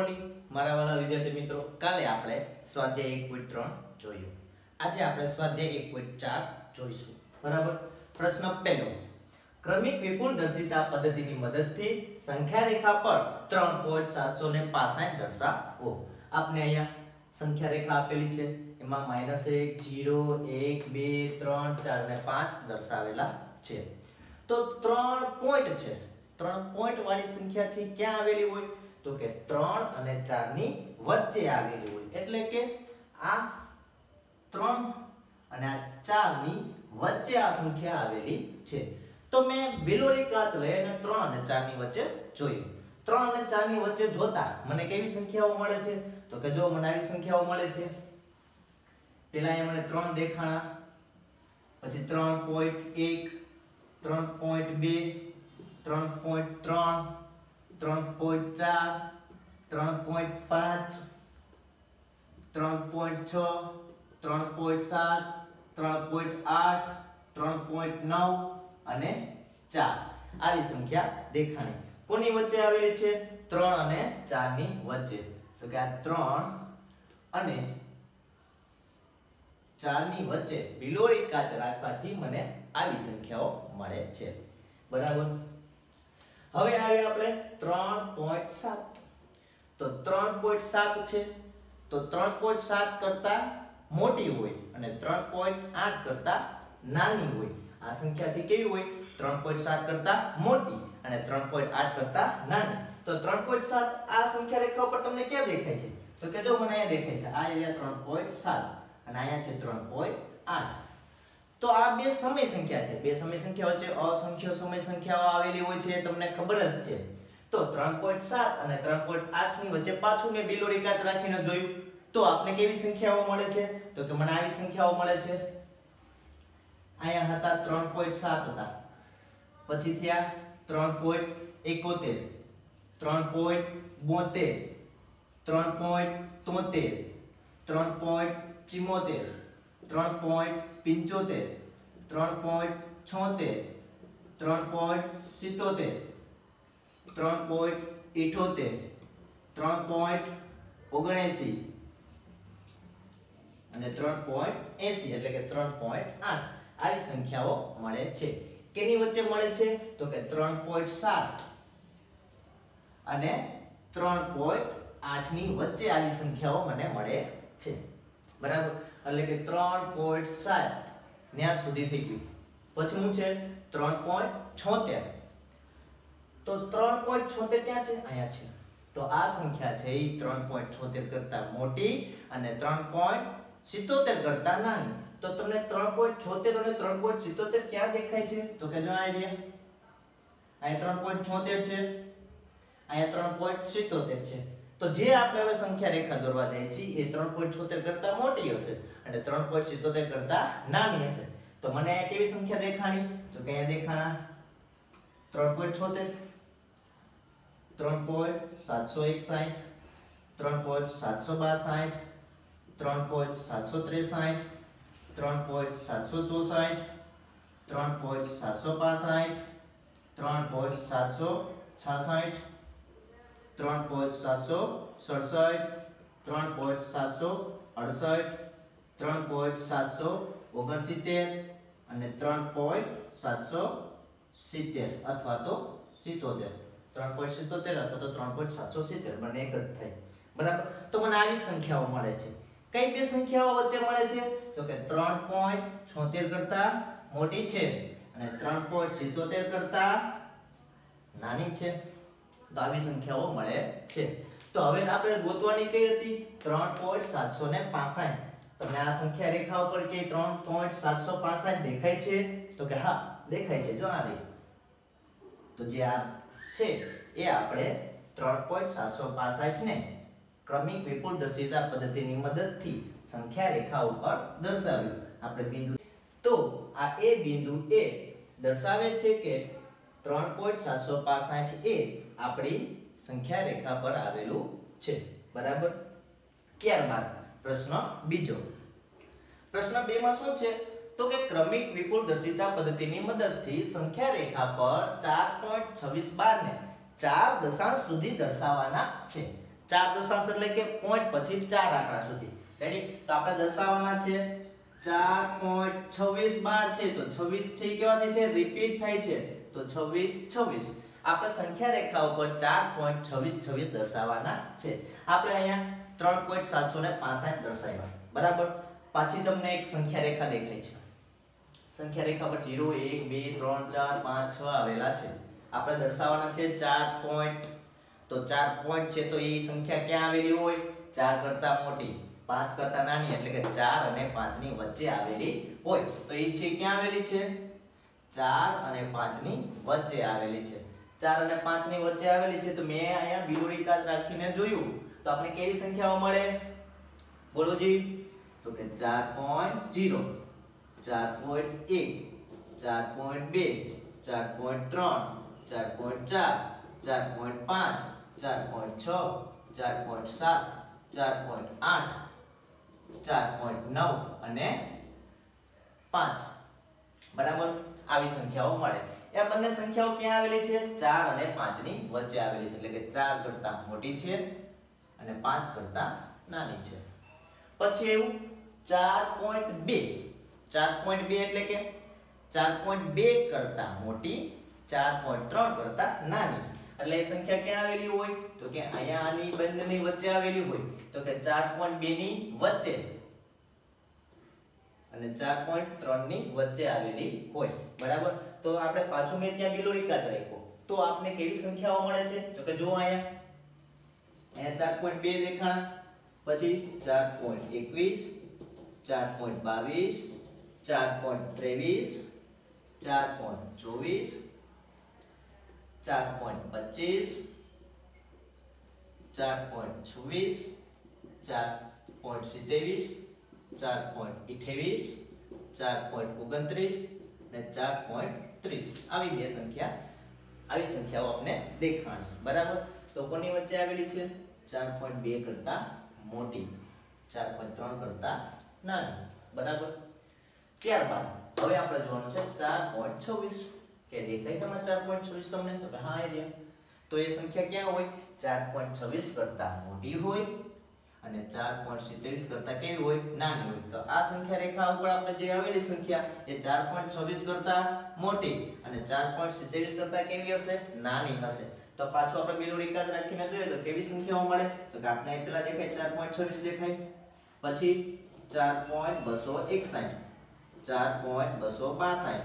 Morning મારા વાલા વિદ્યાર્થી મિત્રો, કાલે આપણે સ્વાધ્યાય એક પોઈન્ટ ત્રણ જોયું. આજે આપણે સ્વાધ્યાય એક પોઈન્ટ ચાર જોઈશું. બરાબર? પ્રશ્ન પહેલો. ક્રમિક વિપુલ દર્શિતા પદ્ધતિની મદદથી સંખ્યા રેખા પર ત્રણ પોઈન્ટ સાતસો ને પાસાઠ દર્શાવો. આપને અહીંયા સંખ્યા રેખા આપેલી છે. એમાં માઇનસ એક જીરો એક, બે, ત્રણ, ચાર ને પાંચ દર્શાવેલા છે. તો ત્રણ પોઈન્ટ છે. ત્રણ પોઈન્ટ વાળી સંખ્યા છે ક્યાં આવેલી હોય? તો કે 3 અને 4 ની વચ્ચે આવેલી હોય. એટલે કે આ 3 અને આ 4 ની વચ્ચે આ સંખ્યા આવેલી છે. તો મેં બિલોરી કાચ લઈ અને ત્રણ અને 4 ની વચ્ચે જોયું. 3 અને 4 ની વચ્ચે જોતા મને કેવી સંખ્યાઓ મળે છે? તો કે જો મને આવી સંખ્યાઓ મળે છે? પહેલા અહીંયા મને ત્રણ દેખાણા, પછી ત્રણ પોઈન્ટ એક ત્રણ પોઈન્ટ ચાર, ત્રણ પોઈન્ટ પાંચ, ત્રણ પોઈન્ટ છ, ત્રણ પોઈન્ટ સાત, ત્રણ પોઈન્ટ આઠ, ત્રણ પોઈન્ટ નવ અને ચાર. આવી સંખ્યા દેખાણી. કોની વચ્ચે આવેલી છે? ત્રણ અને ચારની વચ્ચે. તો કે આ ત્રણ અને ચારની વચ્ચે બિલોરી કાચ રાખવાથી મને આવી સંખ્યાઓ મળે છે. બરાબર? હવે આવે આપણે 3.7 તો 3.7 છે. તો 3.7 કરતા મોટી હોય અને 3.8 કરતા નાની હોય. આ સંખ્યા છે કેવી હોય? 3.7 કરતા મોટી અને 3.8 કરતા નાની. તો 3.7 આ સંખ્યા રેખા ઉપર તમને ક્યાં દેખાય છે? તો કે જો મને અહીંયા દેખાય છે, આ એરિયા 3.7 અને અહીંયા છે 3.8 તો આ બે સમય સંખ્યા છે. બે સમય સંખ્યાઓ વચ્ચે અસંખ્ય સમય સંખ્યાઓ આવેલી હોય છે તમને ખબર જ છે. તો 3.7 અને 3.8 ની વચ્ચે પાછું મેં બિલોડી કાચ રાખીને જોયું. તો આપને કેવી સંખ્યાઓ મળે છે? તો કે મને આવી સંખ્યાઓ મળે છે. અહીંયા હતા 3.7 હતા. પછી થયા 3.71 3.72 3.73 3.74 ત્રણ પોઈન્ટ પિંચોતેર ત્રણ પોઈન્ટ છોતેર, ત્રણ પોઈન્ટ સિત્તોતેર ત્રણ પોઈન્ટ ઇઠોતેર ત્રણ પોઈન્ટ ઓગણએસી, અને ત્રણ પોઈન્ટ એસી, એટલે કે ત્રણ પોઈન્ટ આઠ. આવી સંખ્યાઓ મળે છે. કેની વચ્ચે મળે છે? તો કે ત્રણ પોઈન્ટ સાત અને ત્રણ પોઈન્ટ આઠની વચ્ચે આવી સંખ્યાઓ મને મળે છે. બરાબર? એટલે કે ત્રણ પોઈન્ટ સાત. ત્યાં સુધી થઈ ગયું. પછી શું છે? ત્રણ પોઈન્ટ છોતેર. તો ત્રણ પોઈન્ટ છોતેર ક્યાં છે? અહીંયા છે. તો આ સંખ્યા છે એ ત્રણ પોઈન્ટ છોતેર કરતા મોટી અને ત્રણ પોઈન્ટ સિત્તોતેર કરતા નાની. તો તમને ત્રણ પોઈન્ટ છોતેર અને ત્રણ પોઈન્ટ સિત્તોતેર ક્યાં દેખાય છે? તો કે જો આ અહીંયા ત્રણ પોઈન્ટ છોતેર છે. અહીંયા ત્રણ પોઈન્ટ સિત્તોતેર છે. તો જે આપણે હવે સંખ્યા રેખા દોરવા દઈએ છીએ, એ ત્રણ પોઈન્ટ છોતેર કરતા મોટી હશે અને ત્રણ પોઈન્ટ સિત્તોતેર કરતા નાની હશે. તો મને કેવી સંખ્યા દેખાણી? તો કે દેખાણા ત્રણ પોઈન્ટ છોતેર, ત્રણ પોઈન્ટ સાતસો એકસાઠ ત્રણ પોઈન્ટ સાતસો સડસઠ, ત્રણ પોઈન્ટ સાતસો અડસઠ, ત્રણ પોઈન્ટ સાતસો ઓગણસિત્તેર અને ત્રણ પોઈન્ટ સાતસો સિત્તેર અથવા તો સિત્તોતેર. ત્રણ પોઈન્ટ સિત્તોતેર અથવા તો ત્રણ પોઈન્ટ સાતસો સિત્તેર, બંને એક જ થાય. બરાબર? તો મને આવી સંખ્યાઓ મળે છે. કઈ બે સંખ્યાઓ વચ્ચે મળે છે? તો કે ત્રણ પોઈન્ટ છોતેર કરતા મોટી છે અને ત્રણ પોઈન્ટ સિત્તોતેર કરતા નાની છે. તો સંખ્યાઓ મળે છે. તો હવે આપણે ગોતવાની કઈ હતી? 3.765 તમને આ સંખ્યા રેખા ઉપર કે 3.765 દેખાય છે? તો કે હા, દેખાય છે. જો આ રહી. તો જે આ છે, એ આપણે 3.765 ને ક્રમિક વિપુલ દર્શિતા પદ્ધતિની મદદથી સંખ્યા રેખા ઉપર દર્શાવ્યું. આપણે બિંદુ તો આ એ બિંદુ એ દર્શાવે છે કે ત્રણ પોઈન્ટ સાતસો પાસઠ એ આપણી સંખ્યા રેખા પર આવેલું છે. બરાબર? ત્યારબાદ પ્રશ્ન બીજો. પ્રશ્ન બે માં શું છે? તો કે ક્રમિક વિપુલ દર્શિતા પદ્ધતિની મદદથી સંખ્યા રેખા પર ચાર પોઈન્ટ છવ્વીસ બાર ને ચાર દશાંશ સુધી દર્શાવવાના છે. ચાર દશાંશ એટલે કે પોઈન્ટ પછી ચાર આંકડા સુધી. રેડી તો આપણે દર્શાવવાના છે. ચાર પોઈન્ટ છવ્વીસ બાર છે. તો છવ્વીસ છે કેવા થાય છે? રિપીટ થાય છે. તો છવ્વીસ છવ્વીસ. આપણે સંખ્યા રેખા ઉપર ચાર પોઈન્ટ છવ્વીસ છવ્વીસ દર્શાવવાના છે. આપણે અહીંયા ત્રણ પોઈન્ટ સાતસો ને પાસઠ દર્શાવ્યા. બરાબર? પાછી તમને એક સંખ્યા રેખા દેખાય છે. સંખ્યા રેખા પર 0 1 2 3 4 5 6 આવેલા છે. આપણે દર્શાવવાના છે 4 પોઈન્ટ. તો 4 પોઈન્ટ છે તો એ સંખ્યા ક્યાં આવેલી હોય? 4 કરતા મોટી. 5 કરતા નાની, એટલે કે 4 અને 5 ની વચ્ચે આવેલી હોય. તો એ છે ક્યાં આવેલી છે? 4 અને 5 ની વચ્ચે આવેલી છે ચાર અને 5 ની વચ્ચે આવેલી છે તો મેં અહીંયા બિલોડી કાચ રાખીને જોયું તો આપણે કેવી સંખ્યાઓ મળે બોલો જી તો કે 4.0 ચાર પોઈન્ટ એક ચાર પોઈન્ટ બે ચાર પોઈન્ટ ત્રણ ચાર પોઈન્ટ ચાર ચાર પોઈન્ટ પાંચ ચાર પોઈન્ટ છ ચાર પોઈન્ટ સાત ચાર પોઈન્ટ આઠ ચાર પોઈન્ટ નવ અને પાંચ બરાબર આવી સંખ્યાઓ મળે. એ બંને સંખ્યાઓ ક્યાં આવેલી છે? ચાર અને 5 ની વચ્ચે આવેલી છે. એટલે કે ચાર કરતા મોટી છે અને પાંચ કરતા નાની છે. પછી એવું ચાર પોઈન્ટ બે. ચાર પોઈન્ટ બે એટલે કે ચાર પોઈન્ટ બે કરતા મોટી, ચાર પોઈન્ટ ત્રણ કરતા નાની. એટલે એ સંખ્યા ક્યાં આવેલી હોય? તો કે અહીંયા આની બંનેની વચ્ચે આવેલી હોય. તો કે ચાર પોઈન્ટ બે ની વચ્ચે. અને ચાર પોઈન્ટ ત્રણની વચ્ચે આવેલી હોય. બરાબર? તો આપણે પાછું મેં ત્યાં બિલો એકાદ રાખ્યો. તો આપને કેવી સંખ્યાઓ મળે છે? તો કે જો અહીંયા અહીંયા ચાર પોઈન્ટ બે દેખાણા. પછી ચાર પોઈન્ટ એકવીસ, ચાર પોઈન્ટ બાવીસ, ચાર પોઈન્ટ ત્રેવીસ, ચાર પોઈન્ટ ચોવીસ, ચાર પોઈન્ટ પચીસ, ચાર પોઈન્ટ છવ્વીસ, ચાર પોઈન્ટ સિત્તેવીસ ચાર પોઈન્ટ અઠ્યાવીસ, ચાર પોઈન્ટ ઓગણત્રીસ અને ચાર પોઈન્ટ ત્રીસ. આવી બે સંખ્યા, આવી સંખ્યાઓ આપણે દેખાણી બરાબર? તો કોની વચ્ચે આવેલી છે? ચાર પોઈન્ટ બે કરતા મોટી. ચાર પોઈન્ટ ત્રણ કરતા નાની. બરાબર? ત્યારબાદ, હવે આપણે જોવાનું છે ચાર પોઈન્ટ છવ્વીસ. કે દેખાય છે ચાર પોઈન્ટ છવ્વીસ તમને? તો હા, એ તો એ સંખ્યા ક્યાં હોય? ચાર પોઈન્ટ છવ્વીસ કરતા મોટી હોય. અને ચાર પોઈન્ટ સિત્તેરીસ કરતા કેવી હોય? નાની હોય. તો આ સંખ્યા રેખા ઉપર આપણે જે આવેલી સંખ્યા, એ ચાર પોઈન્ટ છવ્વીસ કરતા મોટી અને ચાર પોઈન્ટ સિત્તેરીસ કરતા કેવી હશે? નાની હશે. તો પાછું આપણે બિલોડી એકાદ રાખીને જોઈએ તો કેવી સંખ્યાઓ મળે? તો કે આપણે પેલા દેખાય ચાર પોઈન્ટ છવ્વીસ દેખાય. પછી ચાર પોઈન્ટ બસો એકસાઠ. ચાર પોઈન્ટ બસો બાસઠ.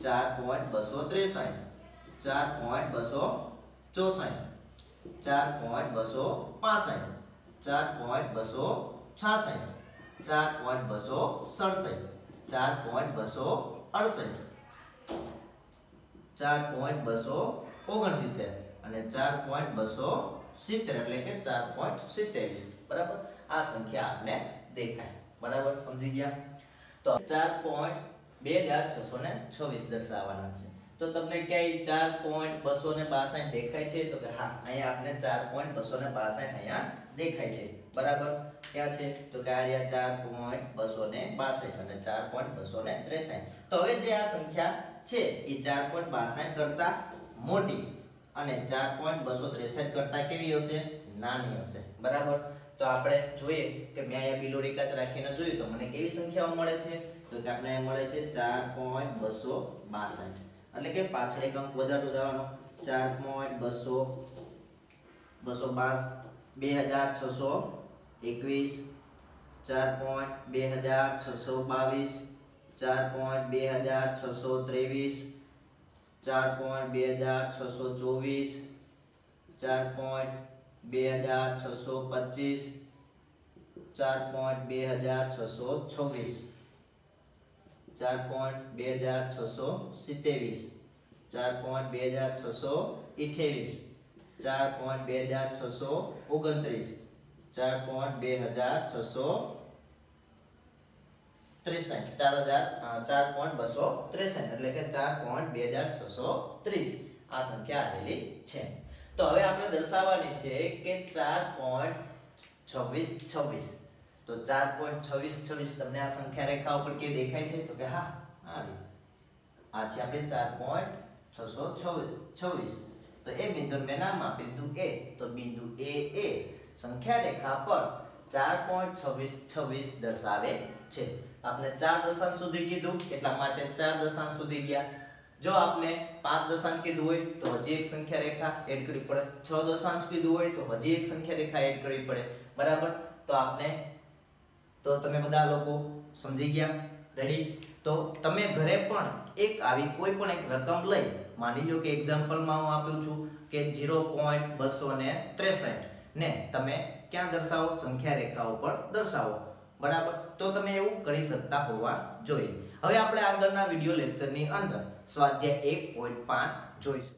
ચાર પોઈન્ટ બસો ત્રેસઠ. ચાર પોઈન્ટ બસો ચોસઠ. ચાર પોઈન્ટ બસો પાસઠ. ચાર પોઈન્ટ બસો છાસઠ. ચાર પોઈન્ટ બસો સડસઠ ચાર પોઈન્ટ બસો અડસઠ. ચાર પોઈન્ટ બસો ઓગણસિત્તેર. અને ચાર પોઈન્ટ બસો સિત્તેર એટલે કે ચાર પોઈન્ટ સિત્તેવીસ બરાબર આ સંખ્યા આપને દેખાય બરાબર સમજી ગયા તો ચાર પોઈન્ટ બે હજાર છસો ને છવ્વીસ દર્શાવવાના છે તો તમને ક્યાંય ચાર પોઈન્ટ બસો ને બાસઠ દેખાય છે તો કે હા, અહીંયા આપણે ચાર પોઈન્ટ બસો ને બાસઠ અહીંયા દેખાય છે. બરાબર? ક્યાં છે? તો કે આ ચાર પોઈન્ટ બસો ને બાસઠ અને ચાર પોઈન્ટ બસો ને ત્રેસઠ. તો હવે જે આ સંખ્યા છે, એ ચાર પોઈન્ટ બાસઠ કરતા મોટી અને ચાર પોઈન્ટ બસો ત્રેસઠ કરતા કેવી હશે? નાની હશે. બરાબર? તો આપણે જોઈએ કે મેં અહીંયા બિલોડી કાચ રાખીને જોયું તો મને કેવી સંખ્યાઓ મળે છે? તો કે આપણે મળે છે ચાર પોઈન્ટ બસો બાસઠ. એટલે કે પાછળ એક અંક વધારતો જવાનો. ચાર પોઈન્ટ બસો બસો બાસ બે હજાર છસો એકવીસ, ચાર પોઈન્ટ બે હજાર છસો બાવીસ, ચાર પોઈન્ટ બે હજાર છસો ત્રેવીસ, ચાર પોઈન્ટ બે હજાર છસો ચોવીસ, ચાર પોઈન્ટ બે હજાર છસો પચીસ, ચાર પોઈન્ટ બે હજાર છસો છવ્વીસ, ચાર પોઈન્ટ બે હજાર છસો સિત્તેવીસ, ચાર પોઈન્ટ બે હજાર છસો અઠ્યાવીસ ચાર પોઈન્ટ બે હજાર છસો ઓગણત્રીસ. ચાર પોઈન્ટ બે હજાર છસો ત્રેસઠ. ચાર હજાર ચાર પોઈન્ટ બસો ત્રેસઠ. એટલે કે ચાર પોઈન્ટ બે હજાર છસો ત્રીસ. આ સંખ્યા આવેલી છે. તો હવે આપણે દર્શાવવાની છે કે ચાર પોઈન્ટ છવ્વીસ છવ્વીસ. તો ચાર પોઈન્ટ છવ્વીસ છવ્વીસ તમને આ સંખ્યા રેખા ઉપર કે દેખાય છે? તો કે હા આ છે આપણે ચાર પોઈન્ટ છસો છવ્વીસ. તો એ બિંદુ મેં નામ બિંદુ એ, તો બિંદુ એ એ. સંખ્યા રેખા પર ચાર પોઈન્ટ છવ્વીસ છવ્વીસ દર્શાવે છે. આપણે ચાર દશાંશ સુધી કીધું, એટલા માટે ચાર દશાંશ સુધી ગયા. જો આપણે પાંચ દશાંશ કીધું હોય, તો હજી એક સંખ્યા રેખા એડ કરવી પડે. છ દશાંશ કીધું હોય, તો હજી એક સંખ્યા રેખા એડ કરવી પડે. બરાબર? તો આપણે તો તમે બધા લોકો સમજી ગયા. રેડી તો તમે ઘરે પણ એક આવી કોઈ પણ એક રકમ લઈ, માની લો કે એક્ઝામ્પલમાં હું આપ્યું છું કે 0.263 ને ત્રેસઠ. ને તમે ક્યાં દર્શાવો? સંખ્યા રેખાઓ પર દર્શાવો. બરાબર? તો તમે એવું કરી શકતા હોવા જોઈએ. હવે આપણે આગળના વીડિયો લેક્ચરની અંદર સ્વાધ્યાય 1.5 જોઈશું.